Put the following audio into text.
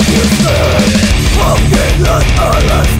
Have you seen how we let others